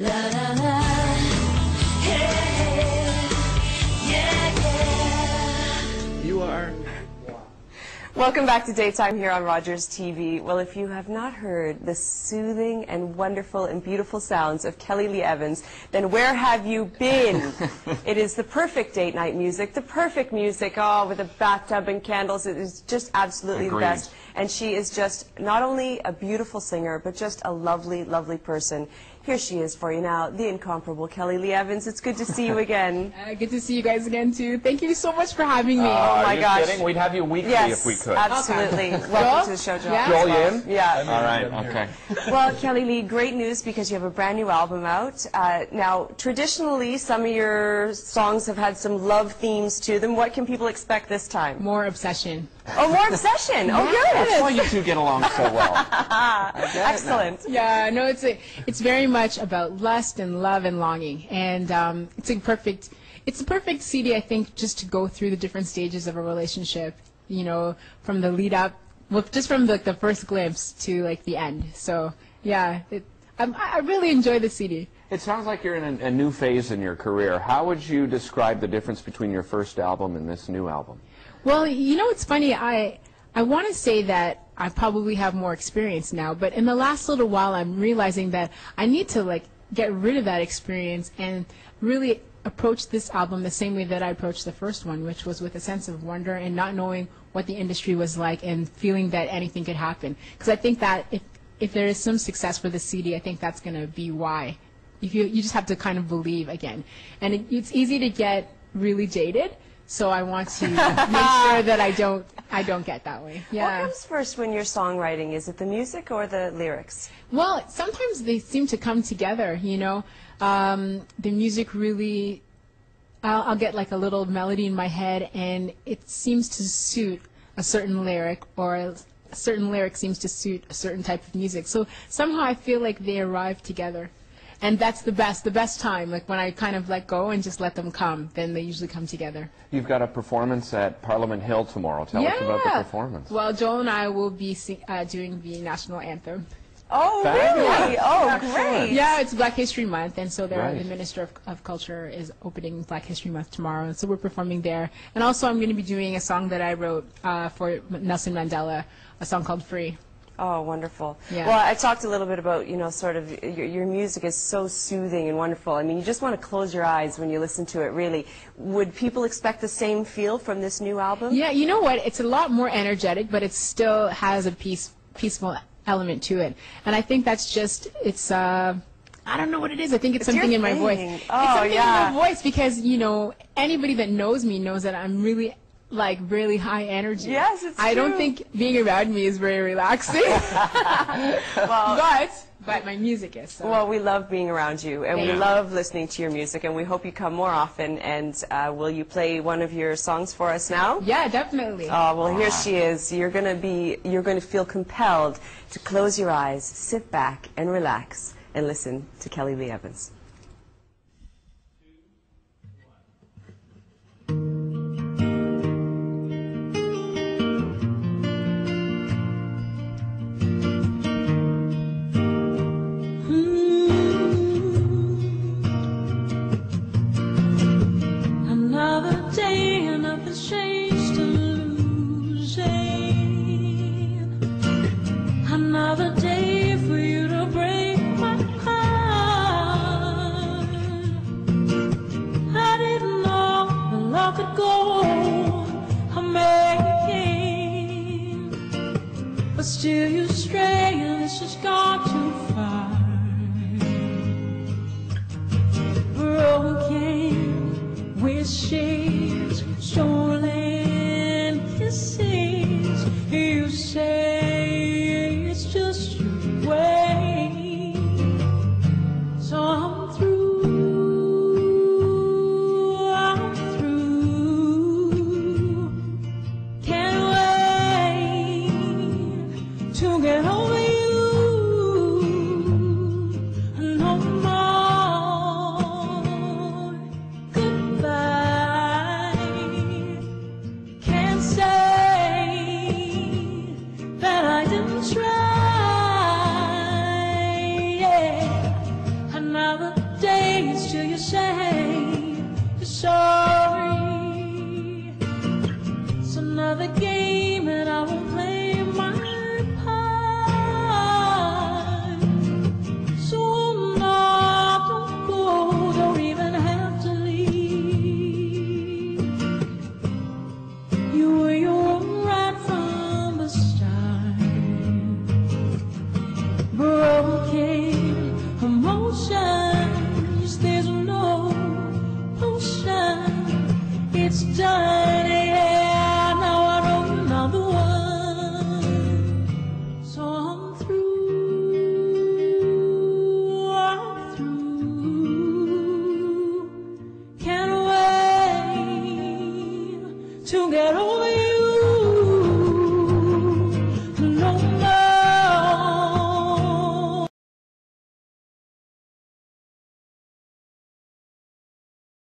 You are. Welcome back to Daytime here on Rogers TV. Well, if you have not heard the soothing and wonderful and beautiful sounds of Kellylee Evans, then where have you been? it is the perfect date night music, the perfect music, oh, with a bathtub and candles. It is just absolutely Agreed. the best. And she is just not only a beautiful singer, but just a lovely, lovely person. Here she is for you now, the incomparable Kellylee Evans. It's good to see you again. Uh, good to see you guys again too. Thank you so much for having me. Oh, my gosh. kidding? We'd have you weekly yes, if we could. absolutely. Welcome Joel? to the show, Joel. Yeah? Joel, you in? Yeah. All right. Okay. Well, Kellylee, great news because you have a brand new album out. Uh, now, traditionally, some of your songs have had some love themes to them. What can people expect this time? More obsession. Oh, more obsession. Oh, That's good. why you two get along so well. Excellent. Yeah, no, it's a, it's very much about lust and love and longing, and um, it's a perfect, it's a perfect CD, I think, just to go through the different stages of a relationship. You know, from the lead up, well, just from the, the first glimpse to like the end. So yeah, it, I'm, I I really enjoy the CD. It sounds like you're in a, a new phase in your career. How would you describe the difference between your first album and this new album? Well, you know, it's funny. I I want to say that I probably have more experience now, but in the last little while, I'm realizing that I need to like get rid of that experience and really approach this album the same way that I approached the first one, which was with a sense of wonder and not knowing what the industry was like and feeling that anything could happen. Because I think that if if there is some success for the CD, I think that's going to be why. If you you just have to kind of believe again, and it, it's easy to get really jaded. So I want to make sure that I don't I don't get that way. What Yeah. comes first when you're songwriting? Is it the music or the lyrics? Well, sometimes they seem to come together. You know, um, the music really. I'll, I'll get like a little melody in my head, and it seems to suit a certain lyric, or a certain lyric seems to suit a certain type of music. So somehow I feel like they arrive together. And that's the best, the best time. Like when I kind of let go and just let them come, then they usually come together. You've got a performance at Parliament Hill tomorrow. Tell us about the performance. Well, Joel and I will be sing- uh, doing the national anthem. Oh, Fabulous. really? Oh, great. Yeah, it's Black History Month, and so there, Right. the Minister of, of Culture is opening Black History Month tomorrow, and so we're performing there. And also, I'm going to be doing a song that I wrote uh, for Nelson Mandela, a song called Free. Oh, wonderful. Yeah. Well, I talked a little bit about, you know, sort of your, your music is so soothing and wonderful. I mean, you just want to close your eyes when you listen to it, really. Would people expect the same feel from this new album? Yeah, you know what? It's a lot more energetic, but it still has a peace, peaceful element to it. And I think that's just, it's, uh, I don't know what it is. I think it's, It's something in my voice. thing. it's Oh, something yeah. in my voice because, you know, anybody that knows me knows that I'm really, like, really high energy. Yes, it's I don't think being around me is very relaxing. Well, but, but my music is. So. well, we love being around you, and we you. love listening to your music, and we hope you come more often. And uh, will you play one of your songs for us now? yeah, definitely. Oh, well, here she is. You're going to be, you're going to feel compelled to close your eyes, sit back, and relax, and listen to Kellylee Evans. But still you stray, and it's just gone too far. didn't Another day is to your shame. You're sorry. It's another game. you.